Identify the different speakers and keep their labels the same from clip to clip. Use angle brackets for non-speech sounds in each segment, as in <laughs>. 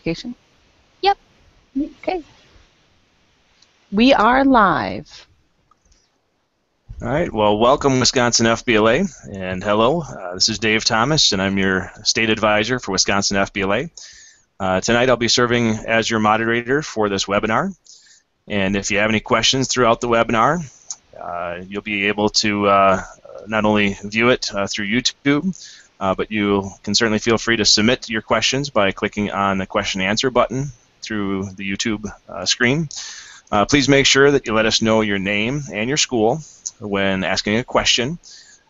Speaker 1: Communication?
Speaker 2: Yep.
Speaker 1: Okay. We are live.
Speaker 3: All right. Well, welcome, Wisconsin FBLA, and hello. Uh, this is Dave Thomas, and I'm your state advisor for Wisconsin FBLA. Uh, tonight, I'll be serving as your moderator for this webinar. And if you have any questions throughout the webinar, uh, you'll be able to uh, not only view it uh, through YouTube, uh, but you can certainly feel free to submit your questions by clicking on the question and answer button through the YouTube uh, screen. Uh, please make sure that you let us know your name and your school when asking a question.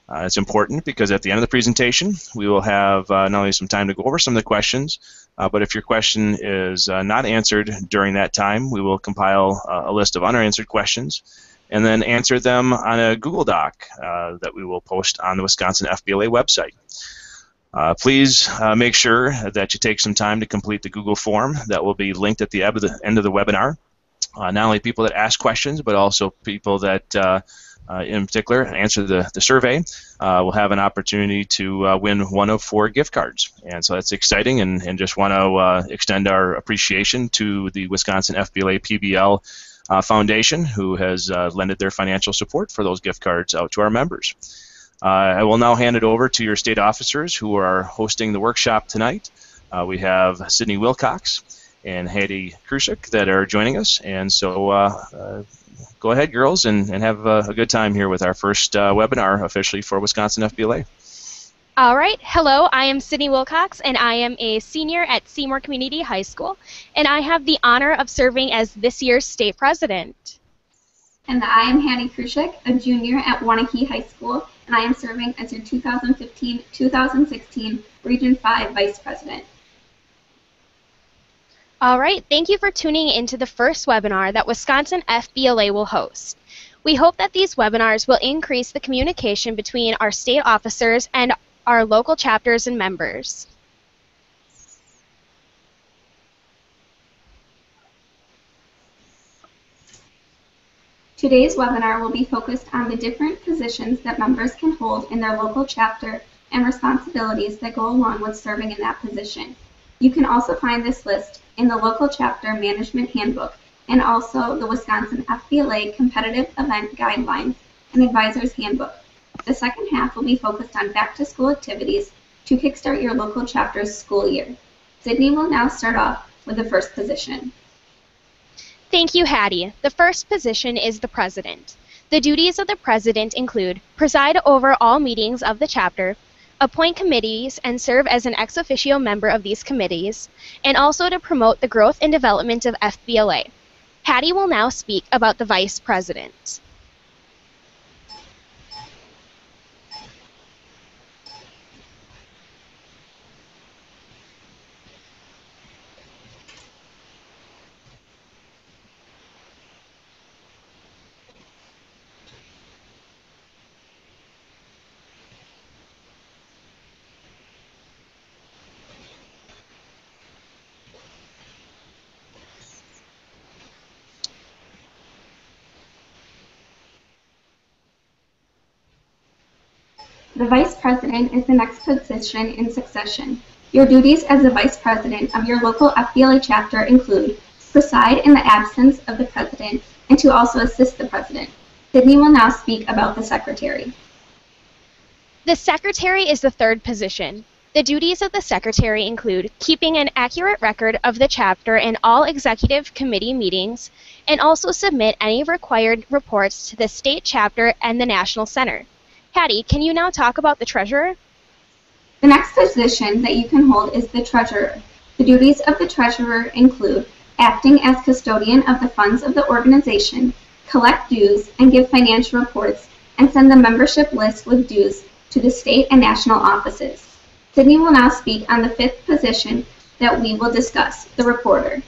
Speaker 3: Uh, it's important because at the end of the presentation, we will have uh, not only some time to go over some of the questions, uh, but if your question is not answered during that time, we will compile a list of unanswered questions and then answer them on a Google Doc that we will post on the Wisconsin FBLA website. Uh, please uh, make sure that you take some time to complete the Google form that will be linked at the end of the webinar. Uh, not only people that ask questions, but also people that, uh, uh, in particular, answer the, the survey uh, will have an opportunity to win one of four gift cards. And so that's exciting, and, and just want to extend our appreciation to the Wisconsin FBLA PBL Foundation, who has lended their financial support for those gift cards out to our members. Uh, I will now hand it over to your state officers who are hosting the workshop tonight. Uh, we have Sydney Wilcox and Hattie Krushik that are joining us, and so uh, go ahead, girls, and, and have a, a, good time here with our first webinar officially for Wisconsin FBLA.
Speaker 2: All right. Hello, I am Sydney Wilcox, and I am a senior at Seymour Community High School, and I have the honor of serving as this year's state president.
Speaker 4: And I am Hattie Krushik, a junior at Waunakee High School, and I am serving as your 2015-2016 Region 5 Vice President.
Speaker 2: All right, thank you for tuning into the first webinar that Wisconsin FBLA will host. We hope that these webinars will increase the communication between our state officers and our local chapters and members.
Speaker 4: Today's webinar will be focused on the different positions that members can hold in their local chapter and responsibilities that go along with serving in that position. You can also find this list in the local chapter management handbook and also the Wisconsin FBLA competitive event guidelines and advisor's handbook. The second half will be focused on back to school activities to kickstart your local chapter's school year. Sydney will now start off with the first position.
Speaker 2: Thank you, Hattie. The first position is the president. The duties of the president include preside over all meetings of the chapter, appoint committees and serve as an ex officio member of these committees, and also to promote the growth and development of FBLA. Hattie will now speak about the vice president.
Speaker 4: The Vice President is the next position in succession. Your duties as the Vice President of your local FBLA chapter include preside in the absence of the President and to also assist the President. Sydney will now speak about the Secretary.
Speaker 2: The Secretary is the third position. The duties of the Secretary include keeping an accurate record of the chapter in all executive committee meetings, and also submit any required reports to the state chapter and the National Center. Hattie, can you now talk about the treasurer?
Speaker 4: The next position that you can hold is the treasurer. The duties of the treasurer include acting as custodian of the funds of the organization, collect dues, and give financial reports, and send the membership list with dues to the state and national offices. Sydney will now speak on the fifth position that we will discuss, the reporter.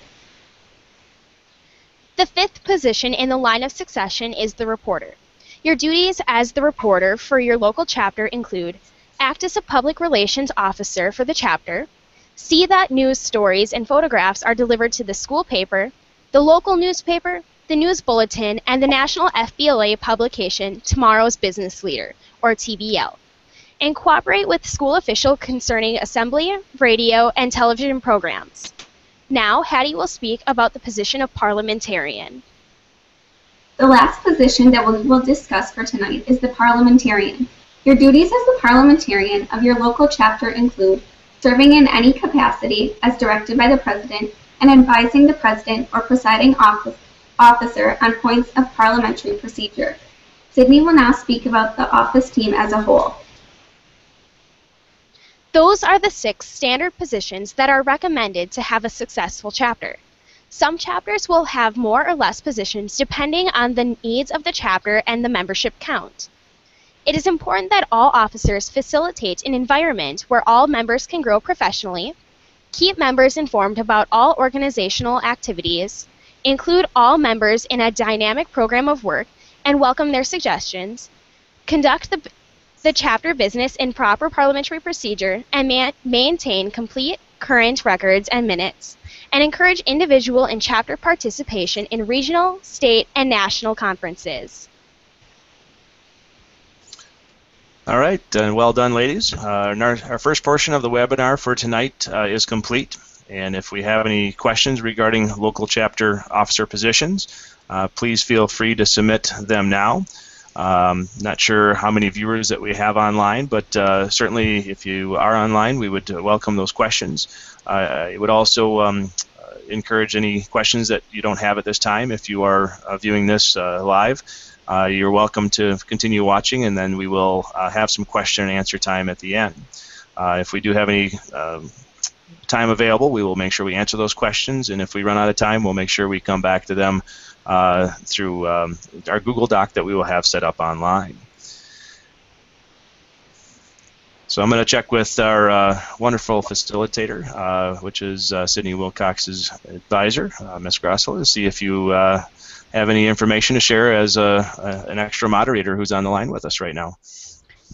Speaker 2: The fifth position in the line of succession is the reporter. Your duties as the reporter for your local chapter include act as a public relations officer for the chapter, see that news stories and photographs are delivered to the school paper, the local newspaper, the news bulletin, and the national FBLA publication Tomorrow's Business Leader, or TBL, and cooperate with school officials concerning assembly, radio, and television programs. Now, Hattie will speak about the position of parliamentarian.
Speaker 4: The last position that we will discuss for tonight is the parliamentarian. Your duties as the parliamentarian of your local chapter include serving in any capacity as directed by the president and advising the president or presiding office, officer on points of parliamentary procedure. Sydney will now speak about the office team as a whole.
Speaker 2: Those are the six standard positions that are recommended to have a successful chapter. Some chapters will have more or less positions depending on the needs of the chapter and the membership count. It is important that all officers facilitate an environment where all members can grow professionally, keep members informed about all organizational activities, include all members in a dynamic program of work, and welcome their suggestions, conduct the, the chapter business in proper parliamentary procedure, and ma maintain complete current records and minutes, and encourage individual and chapter participation in regional, state, and national conferences.
Speaker 3: All right, and well done, ladies. Uh, our, our, first portion of the webinar for tonight uh, is complete. And if we have any questions regarding local chapter officer positions, uh, please feel free to submit them now. Um, not sure how many viewers that we have online, but uh, certainly if you are online, we would welcome those questions. I would also um, encourage any questions that you don't have at this time if you are uh, viewing this uh, live. Uh, you're welcome to continue watching, and then we will uh, have some question and answer time at the end. Uh, if we do have any um, time available, we will make sure we answer those questions, and if we run out of time, we'll make sure we come back to them uh, through um, our Google Doc that we will have set up online. So I'm going to check with our uh, wonderful facilitator, uh, which is uh, Sydney Wilcox's advisor, uh, Ms. Grassel, to see if you uh, have any information to share as a, a, an extra moderator who's on the line with us right now.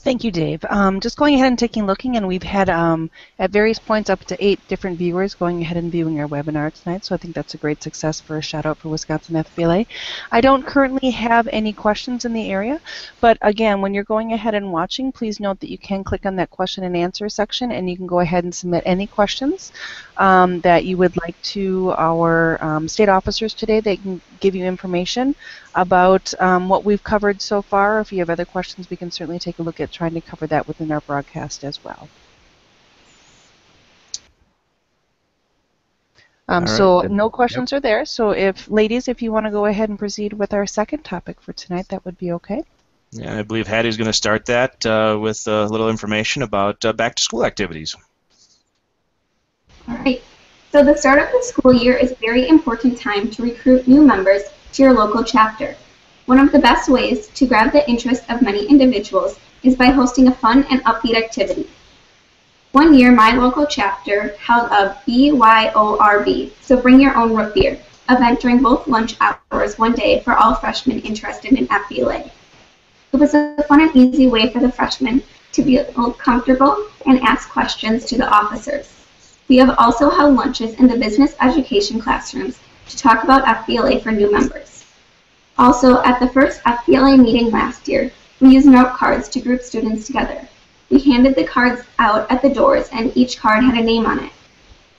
Speaker 1: Thank you, Dave. Um, just going ahead and taking a looking, and we've had um, at various points up to eight different viewers going ahead and viewing our webinar tonight, so I think that's a great success for a shout out for Wisconsin FBLA. I don't currently have any questions in the area, but again, when you're going ahead and watching, please note that you can click on that question and answer section, and you can go ahead and submit any questions um, that you would like to our um, state officers today. They can give you information about um, what we've covered so far. If you have other questions, we can certainly take a look at trying to cover that within our broadcast as well. Um, right, so no questions yep. are there. So if ladies, if you want to go ahead and proceed with our second topic for tonight, that would be okay.
Speaker 3: Yeah, I believe Hattie's going to start that uh, with a little information about uh, back to school activities.
Speaker 4: All right. So the start of the school year is a very important time to recruit new members to your local chapter. One of the best ways to grab the interest of many individuals is by hosting a fun and upbeat activity. One year, my local chapter held a BYORB, so bring your own root beer, event during both lunch hours one day for all freshmen interested in FBLA. It was a fun and easy way for the freshmen to feel comfortable and ask questions to the officers. We have also held lunches in the business education classrooms to talk about FBLA for new members. Also, at the first FBLA meeting last year, we used note cards to group students together. We handed the cards out at the doors and each card had a name on it.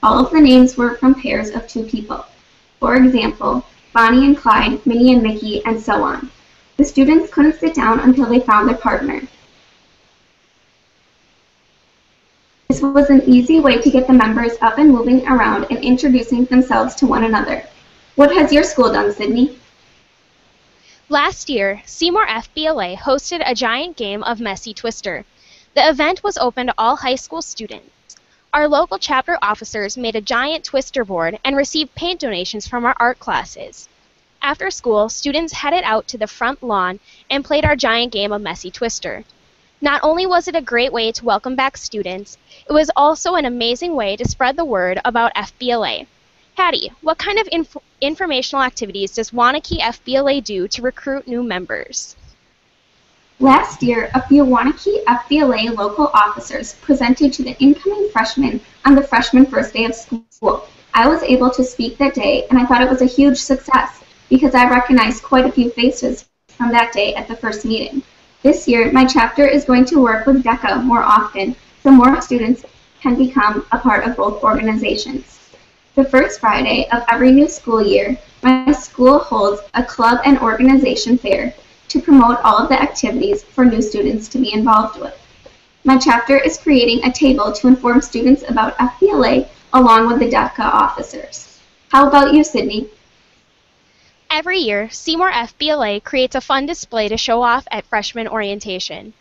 Speaker 4: All of the names were from pairs of two people. For example, Bonnie and Clyde, Minnie and Mickey, and so on. The students couldn't sit down until they found their partner. This was an easy way to get the members up and moving around and introducing themselves to one another. What has your school done, Sydney?
Speaker 2: Last year, Seymour FBLA hosted a giant game of Messy Twister. The event was open to all high school students. Our local chapter officers made a giant twister board and received paint donations from our art classes. After school, students headed out to the front lawn and played our giant game of Messy Twister. Not only was it a great way to welcome back students, it was also an amazing way to spread the word about FBLA. Hattie, what kind of inf informational activities does Waunakee FBLA do to recruit new members?
Speaker 4: Last year, a few Waunakee FBLA local officers presented to the incoming freshmen on the freshman first day of school. I was able to speak that day, and I thought it was a huge success because I recognized quite a few faces from that day at the first meeting. This year, my chapter is going to work with DECA more often so more students can become a part of both organizations. The first Friday of every new school year, my school holds a club and organization fair to promote all of the activities for new students to be involved with. My chapter is creating a table to inform students about FBLA along with the DECA officers. How about you, Sydney?
Speaker 2: Every year, Seymour FBLA creates a fun display to show off at freshman orientation.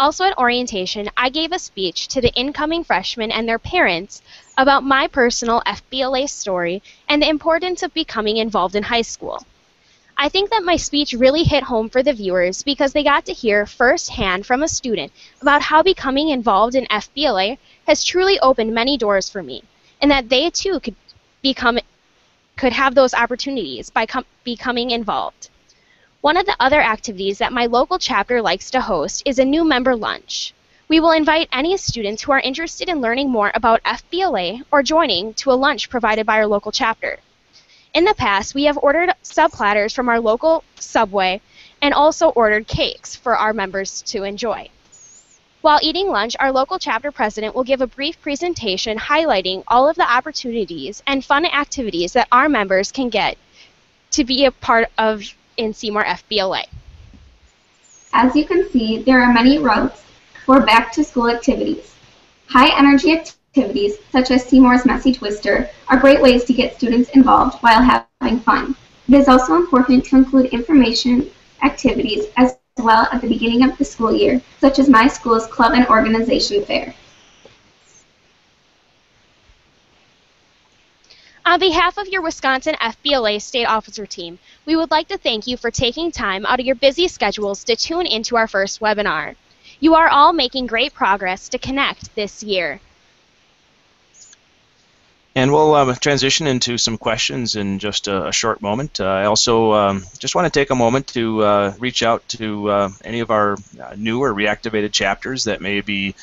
Speaker 2: Also at orientation, I gave a speech to the incoming freshmen and their parents about my personal FBLA story and the importance of becoming involved in high school. I think that my speech really hit home for the viewers because they got to hear firsthand from a student about how becoming involved in FBLA has truly opened many doors for me, and that they too could become could have those opportunities by becoming involved. One of the other activities that my local chapter likes to host is a new member lunch. We will invite any students who are interested in learning more about FBLA or joining to a lunch provided by our local chapter. In the past, we have ordered sub platters from our local Subway and also ordered cakes for our members to enjoy. While eating lunch, our local chapter president will give a brief presentation highlighting all of the opportunities and fun activities that our members can get to be a part of in Seymour FBLA.
Speaker 4: As you can see, there are many routes for back-to-school activities. High-energy activities, such as Seymour's Messy Twister, are great ways to get students involved while having fun. It is also important to include information activities as well at the beginning of the school year, such as my school's club and organization fair.
Speaker 2: On behalf of your Wisconsin FBLA State Officer Team, we would like to thank you for taking time out of your busy schedules to tune into our first webinar. You are all making great progress to connect this year.
Speaker 3: And we'll um, transition into some questions in just a, a short moment. Uh, I also um, just want to take a moment to uh, reach out to uh, any of our uh, new or reactivated chapters that may be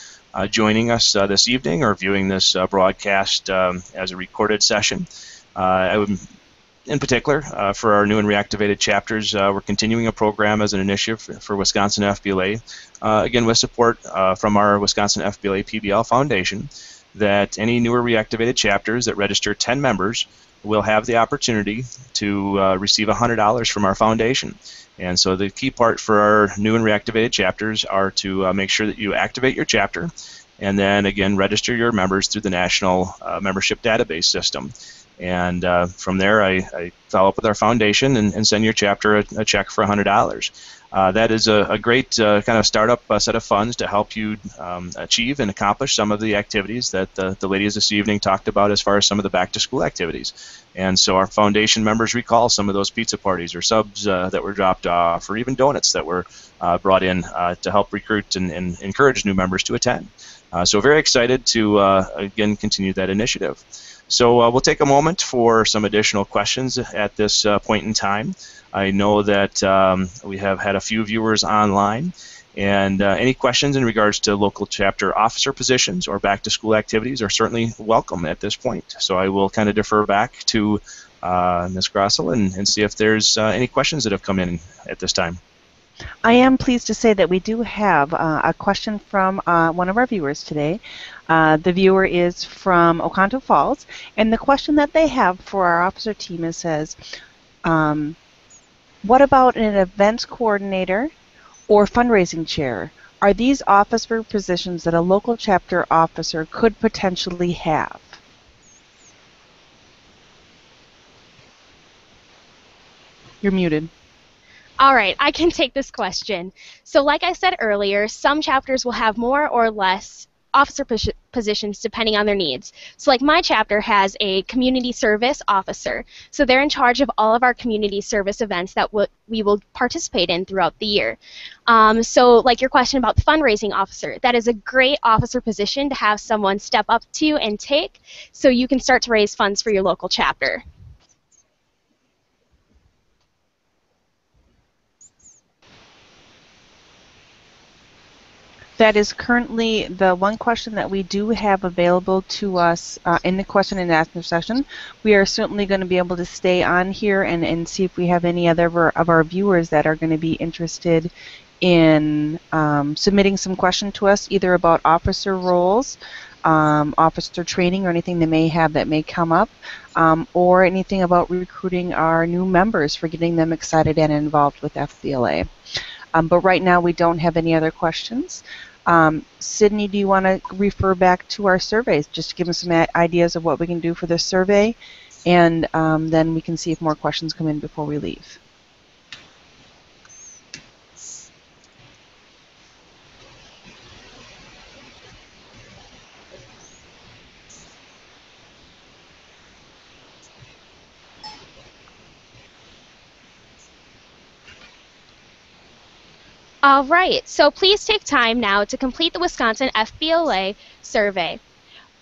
Speaker 3: joining us uh, this evening or viewing this uh, broadcast um, as a recorded session. I would, in particular, for our new and reactivated chapters, we're continuing a program as an initiative for, for Wisconsin FBLA, again with support from our Wisconsin FBLA PBL Foundation, that any newer reactivated chapters that register 10 members will have the opportunity to uh, receive $100 from our foundation. And so the key part for our new and reactivated chapters are to uh, make sure that you activate your chapter and then again register your members through the national uh, membership database system. And uh, from there, I, I, follow up with our foundation and, and send your chapter a, a check for $100. Uh, that is a, a great uh, kind of startup uh, set of funds to help you um, achieve and accomplish some of the activities that the, the ladies this evening talked about as far as some of the back to school activities. And so our foundation members recall some of those pizza parties or subs uh, that were dropped off or even donuts that were uh, brought in to help recruit and, and, encourage new members to attend. so very excited to again continue that initiative. So we'll take a moment for some additional questions at this point in time. I know that um, we have had a few viewers online. And uh, any questions in regards to local chapter officer positions or back to school activities are certainly welcome at this point. So I will kind of defer back to uh, Ms. Grassel and, and, see if there's uh, any questions that have come in at this time.
Speaker 1: I am pleased to say that we do have uh, a question from uh, one of our viewers today. Uh, the viewer is from Oconto Falls, and the question that they have for our officer team is says, um, what about an events coordinator or fundraising chair? Are these officer positions that a local chapter officer could potentially have? You're muted.
Speaker 2: All right, I can take this question. So like I said earlier, some chapters will have more or less officer pos positions depending on their needs. So like my chapter has a community service officer. So they're in charge of all of our community service events that we will participate in throughout the year. Um, so like your question about the fundraising officer, that is a great officer position to have someone step up to and take so you can start to raise funds for your local chapter.
Speaker 1: That is currently the one question that we do have available to us uh, in the question and answer session. We are certainly going to be able to stay on here and, and see if we have any other of our, of our viewers that are going to be interested in um, submitting some question to us either about officer roles um, officer training or anything they may have that may come up, um, or anything about recruiting our new members for getting them excited and involved with FBLA. Um, but right now we don't have any other questions. Um, Sydney, do you want to refer back to our surveys just to give us some ideas of what we can do for this survey? And um, then we can see if more questions come in before we leave.
Speaker 2: All right, so please take time now to complete the Wisconsin FBLA survey.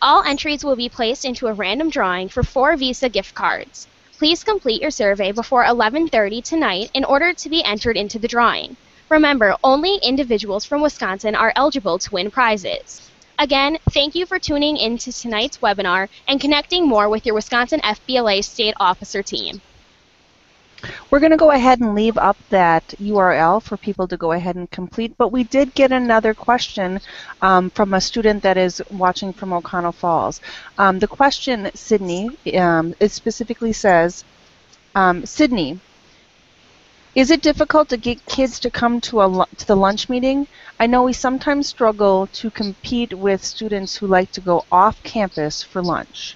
Speaker 2: All entries will be placed into a random drawing for four Visa gift cards. Please complete your survey before 11:30 tonight in order to be entered into the drawing. Remember, only individuals from Wisconsin are eligible to win prizes. Again, thank you for tuning into tonight's webinar and connecting more with your Wisconsin FBLA state officer team.
Speaker 1: We're going to go ahead and leave up that URL for people to go ahead and complete, but we did get another question um, from a student that is watching from Oconto Falls. Um, the question, Sydney, um, it specifically says, um, Sydney, is it difficult to get kids to come to, a, to the lunch meeting? I know we sometimes struggle to compete with students who like to go off campus for lunch.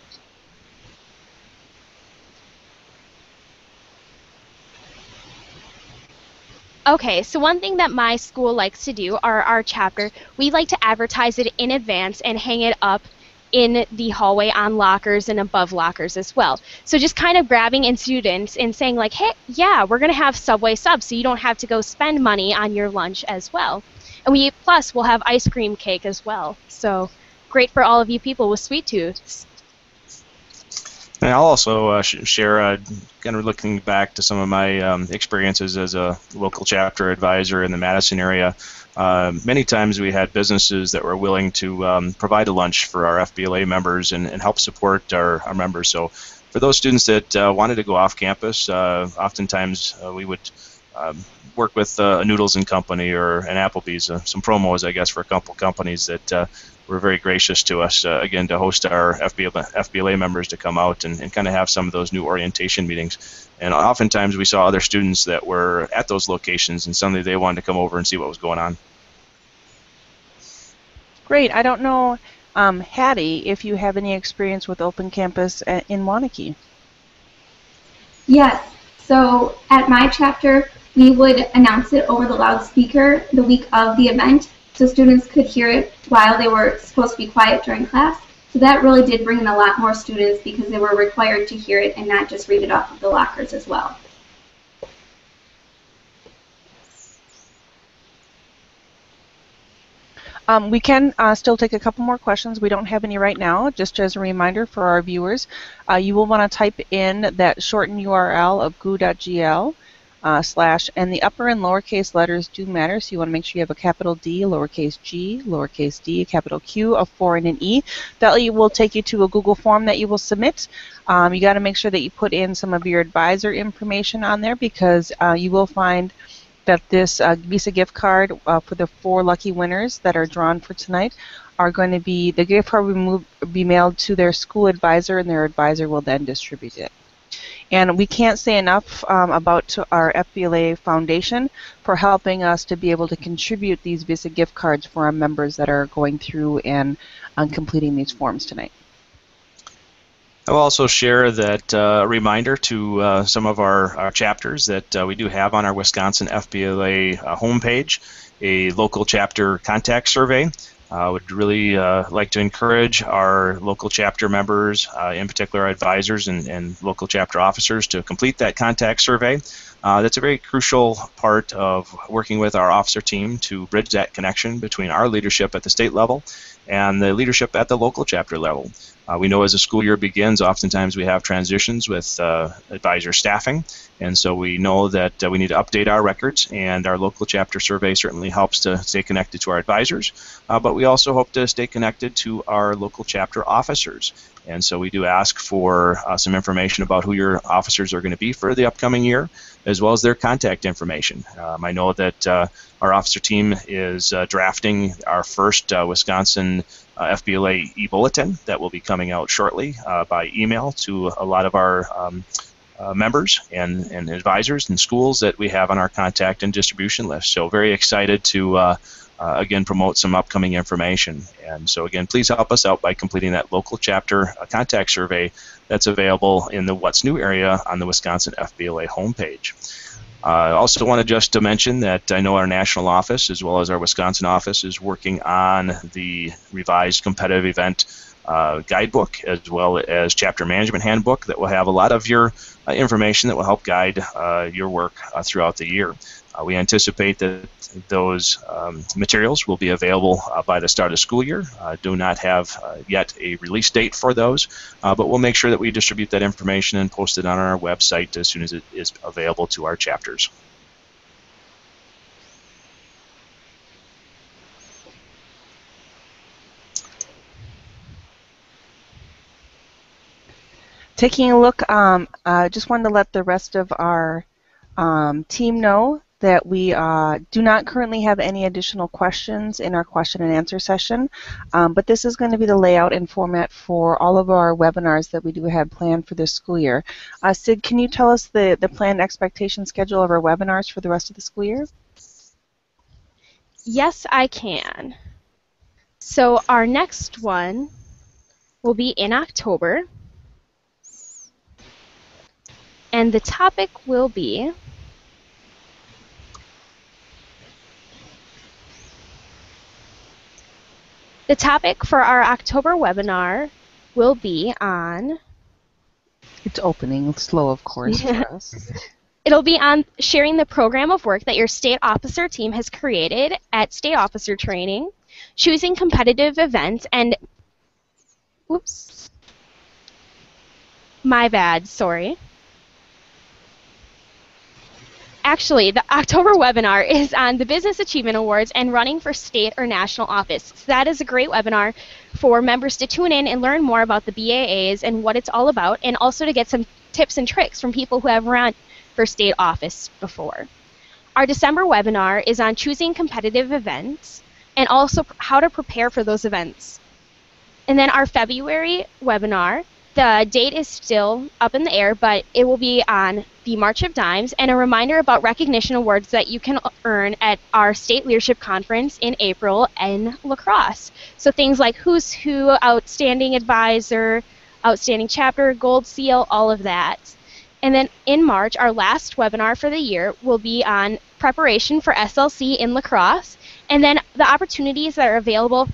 Speaker 2: Okay, so one thing that my school likes to do, or our chapter, we like to advertise it in advance and hang it up in the hallway on lockers and above lockers as well. So just kind of grabbing in students and saying like, hey, yeah, we're going to have Subway subs so you don't have to go spend money on your lunch as well. And we plus we'll have ice cream cake as well. So great for all of you people with sweet tooths.
Speaker 3: And I'll also uh, sh- share, uh, kind of looking back to some of my um, experiences as a local chapter advisor in the Madison area. Uh, many times we had businesses that were willing to um, provide a lunch for our FBLA members and, and help support our, our members. So for those students that uh, wanted to go off campus, uh, oftentimes uh, we would um, work with a Noodles and Company or an Applebee's, some promos, I guess, for a couple companies that were very gracious to us uh, again to host our FBLA, FBLA members to come out and, and kind of have some of those new orientation meetings. And oftentimes we saw other students that were at those locations and suddenly they wanted to come over and see what was going on.
Speaker 1: Great. I don't know, um, Hattie, if you have any experience with Open Campus in Waunakee.
Speaker 4: Yes. So at my chapter, we would announce it over the loudspeaker the week of the event so students could hear it while they were supposed to be quiet during class. So that really did bring in a lot more students because they were required to hear it and not just read it off of the lockers as well.
Speaker 1: Um, we can uh, still take a couple more questions. We don't have any right now. Just as a reminder for our viewers, uh, you will want to type in that shortened URL of goo.gl uh, slash, and the upper and lowercase letters do matter, so you want to make sure you have a capital D, lowercase g, lowercase d, a capital Q, a 4, and an E. That will take you to a Google form that you will submit. Um, you got to make sure that you put in some of your advisor information on there because uh, you will find that this uh, Visa gift card uh, for the four lucky winners that are drawn for tonight are going to be, the gift card will move, be mailed to their school advisor and their advisor will then distribute it. And we can't say enough um, about our FBLA Foundation for helping us to be able to contribute these Visa gift cards for our members that are going through and uh, completing these forms tonight.
Speaker 3: I'll also share that uh, reminder to uh, some of our, our chapters that uh, we do have on our Wisconsin FBLA uh, homepage a local chapter contact survey I uh, would really uh, like to encourage our local chapter members, uh, in particular advisors and, and, local chapter officers, to complete that contact survey. Uh, that's a very crucial part of working with our officer team to bridge that connection between our leadership at the state level and the leadership at the local chapter level. Uh, we know as the school year begins, oftentimes we have transitions with uh, advisor staffing, and so we know that uh, we need to update our records, and our local chapter survey certainly helps to stay connected to our advisors, uh, but we also hope to stay connected to our local chapter officers, And so we do ask for uh, some information about who your officers are going to be for the upcoming year, as well as their contact information. Um, I know that uh, our officer team is uh, drafting our first uh, Wisconsin uh, FBLA e-bulletin that will be coming out shortly uh, by email to a lot of our um, uh, members and, and advisors and schools that we have on our contact and distribution list. So very excited to uh, uh, again promote some upcoming information. And so again, please help us out by completing that local chapter uh, contact survey that's available in the What's New area on the Wisconsin FBLA homepage. Uh, I also to just to mention that I know our national office as well as our Wisconsin office is working on the revised competitive event uh, guidebook as well as chapter management handbook that will have a lot of your uh, information that will help guide uh, your work uh, throughout the year. Uh, we anticipate that those um, materials will be available uh, by the start of school year. Uh, do not have uh, yet a release date for those, uh, but we'll make sure that we distribute that information and post it on our website as soon as it is available to our chapters.
Speaker 1: Taking a look, um, I just wanted to let the rest of our um, team know that we uh, do not currently have any additional questions in our question and answer session, um, but this is going to be the layout and format for all of our webinars that we do have planned for this school year. Uh, Sid, can you tell us the, the planned expectation schedule of our webinars for the rest of the school year?
Speaker 2: Yes, I can. So our next one will be in October. And the topic will be The topic for our October webinar will be on
Speaker 1: It's opening slow, of course, for us. <laughs>
Speaker 2: It'll be on sharing the program of work that your state officer team has created at state officer training, choosing competitive events, and whoops, my bad, sorry. Actually, the October webinar is on the Business Achievement Awards and running for state or national office. So that is a great webinar for members to tune in and learn more about the BAAs and what it's all about, and also to get some tips and tricks from people who have run for state office before. Our December webinar is on choosing competitive events and also how to prepare for those events. And then our February webinar the date is still up in the air, but it will be on the March of Dimes and a reminder about recognition awards that you can earn at our state leadership conference in April in La Crosse. So things like Who's Who, Outstanding Advisor, Outstanding Chapter, Gold Seal, all of that. And then in March, our last webinar for the year will be on preparation for SLC in La Crosse, and then the opportunities that are available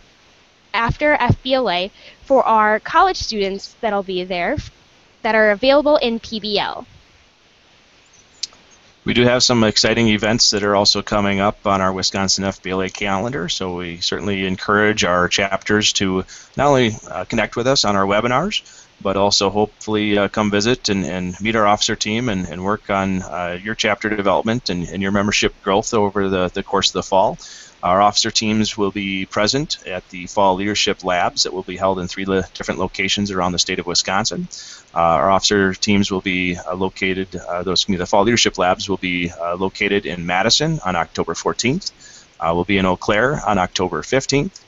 Speaker 2: after FBLA for our college students that'll be there that are available in PBL.
Speaker 3: We do have some exciting events that are also coming up on our Wisconsin FBLA calendar, so we certainly encourage our chapters to not only uh, connect with us on our webinars, but also hopefully uh, come visit and, and meet our officer team and, and work on uh, your chapter development and, and your membership growth over the, the course of the fall. Our officer teams will be present at the Fall Leadership Labs that will be held in three different locations around the state of Wisconsin. Uh, our officer teams will be uh, located, uh, those the Fall Leadership Labs will be uh, located in Madison on October 14th. Uh, we'll be in Eau Claire on October 15th.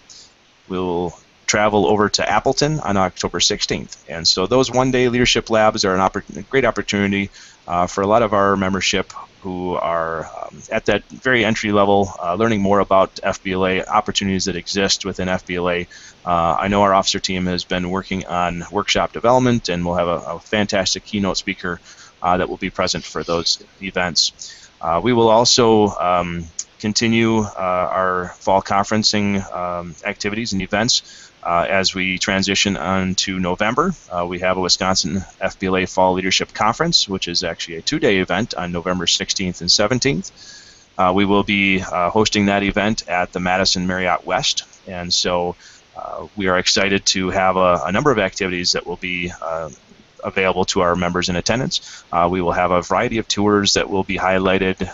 Speaker 3: We'll travel over to Appleton on October 16th. And so those one-day leadership labs are an oppor- a great opportunity uh, for a lot of our membership who are um, at that very entry level, uh, learning more about FBLA opportunities that exist within FBLA. Uh, I know our officer team has been working on workshop development, and we'll have a, a fantastic keynote speaker uh, that will be present for those events. Uh, we will also um, continue uh, our fall conferencing um, activities and events. Uh, as we transition on to November, uh, we have a Wisconsin FBLA Fall Leadership Conference, which is actually a two-day event on November 16th and 17th. Uh, we will be uh, hosting that event at the Madison Marriott West, and so uh, we are excited to have a, a, number of activities that will be uh, available to our members in attendance. we will have a variety of tours that will be highlighted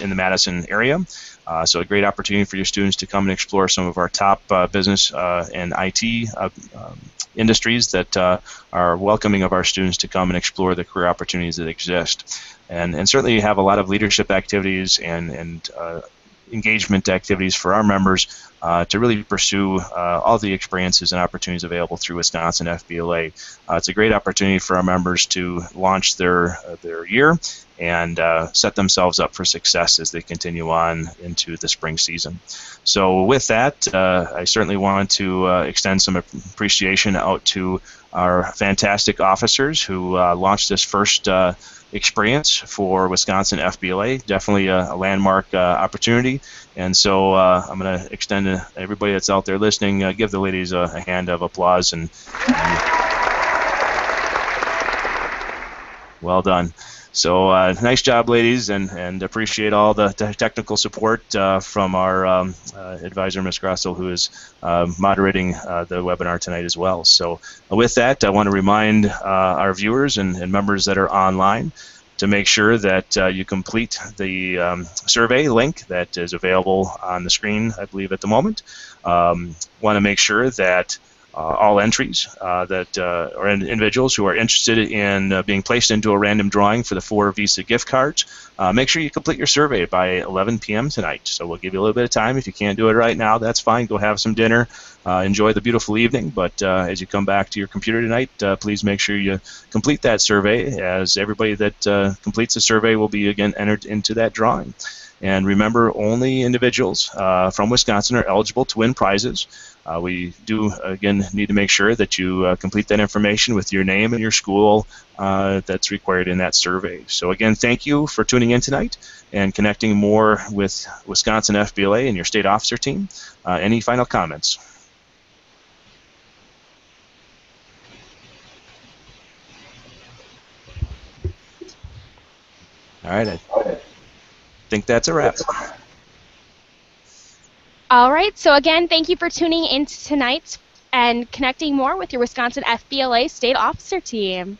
Speaker 3: in the Madison area. Uh, so a great opportunity for your students to come and explore some of our top uh, business uh, and IT uh, um, industries that uh, are welcoming of our students to come and explore the career opportunities that exist. And, and certainly you have a lot of leadership activities and, and uh, engagement activities for our members uh, to really pursue uh, all the experiences and opportunities available through Wisconsin FBLA. Uh, it's a great opportunity for our members to launch their their year and uh, set themselves up for success as they continue on into the spring season. So with that, uh, I certainly want to extend some appreciation out to our fantastic officers who launched this first experience for Wisconsin FBLA. Definitely a, a landmark uh, opportunity. And so uh, I'm going to extend to everybody that's out there listening, uh, give the ladies a, a, hand of applause and, and well done. So uh, nice job, ladies, and, and appreciate all the t- technical support uh, from our um, uh, advisor, Ms. Grassel, who is uh, moderating uh, the webinar tonight as well. So with that, I want to remind uh, our viewers and, and, members that are online to make sure that you complete the um, survey link that is available on the screen, I believe, at the moment. Um, want to make sure that all entries uh, that uh, or individuals who are interested in being placed into a random drawing for the four Visa gift cards. make sure you complete your survey by 11 p.m. tonight. So we'll give you a little bit of time. If you can't do it right now, that's fine. Go have some dinner. Enjoy the beautiful evening. But as you come back to your computer tonight, please make sure you complete that survey, as everybody that completes the survey will be again entered into that drawing. And remember, only individuals uh, from Wisconsin are eligible to win prizes. Uh, we do, again, need to make sure that you uh, complete that information with your name and your school uh, that's required in that survey. So, again, thank you for tuning in tonight and connecting more with Wisconsin FBLA and your state officer team. Uh, any final comments? All right. I think that's a wrap.
Speaker 2: All right, so again, thank you for tuning in tonight and connecting more with your Wisconsin FBLA State Officer team.